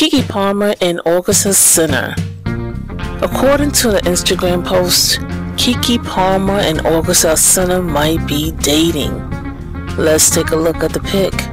Keke Palmer and August Alsina. According to an Instagram post, Keke Palmer and August Alsina might be dating. Let's take a look at the pic.